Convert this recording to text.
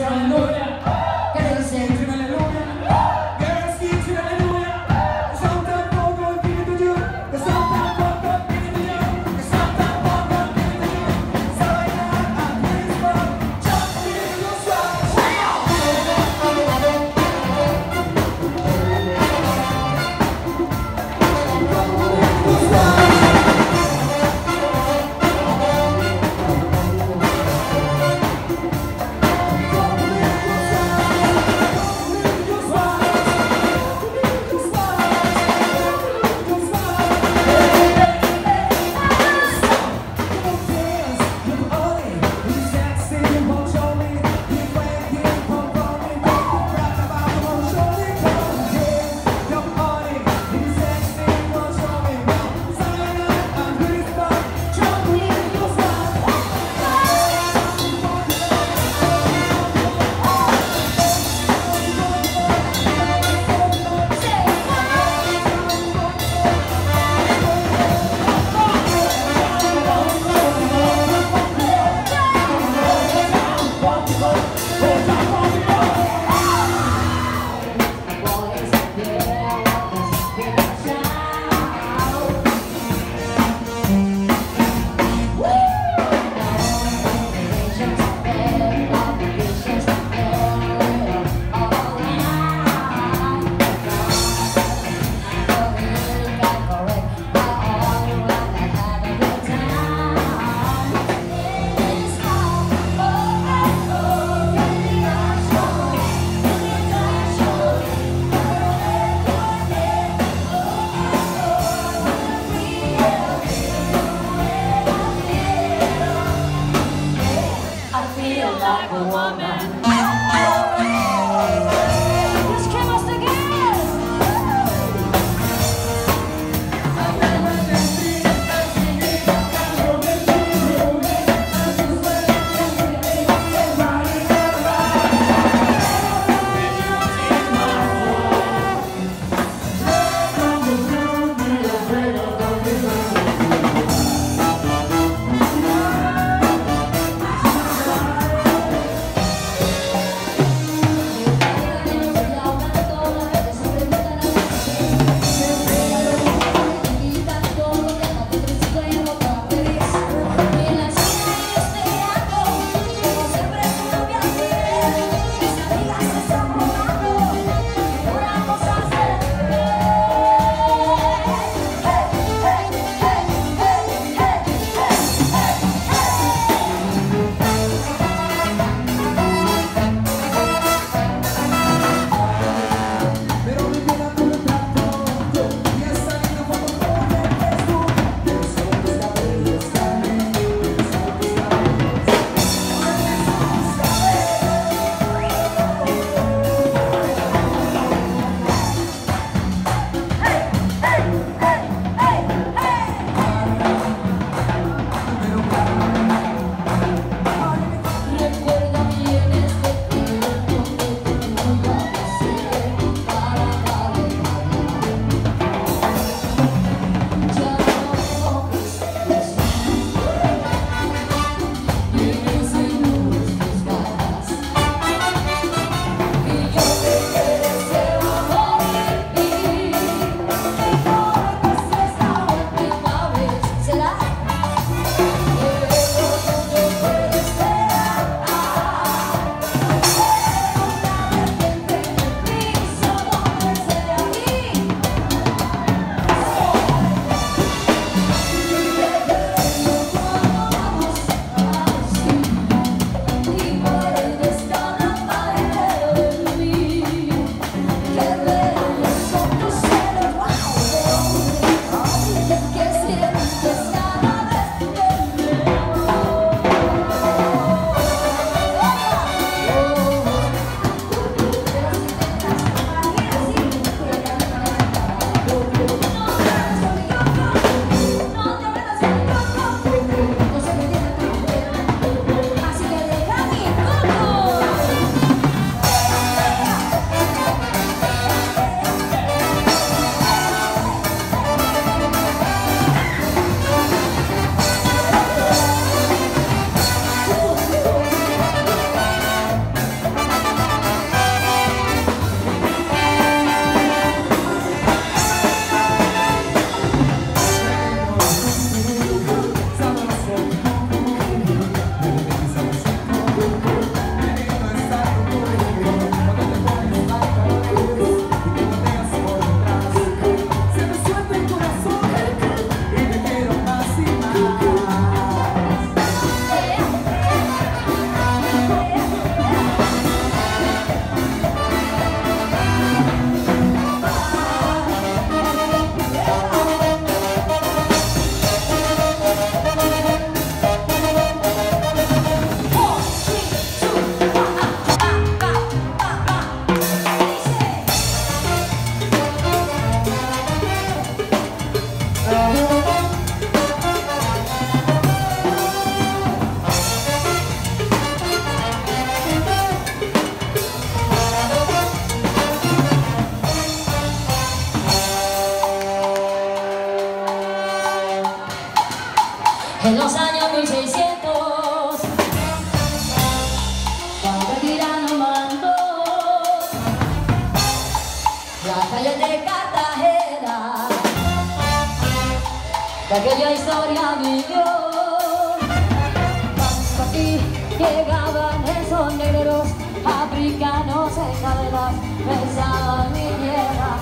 Senhor. De aquella historia vivió. Cuando aquí llegaban esos negros Africanos en cadenas Pensaban mi tierra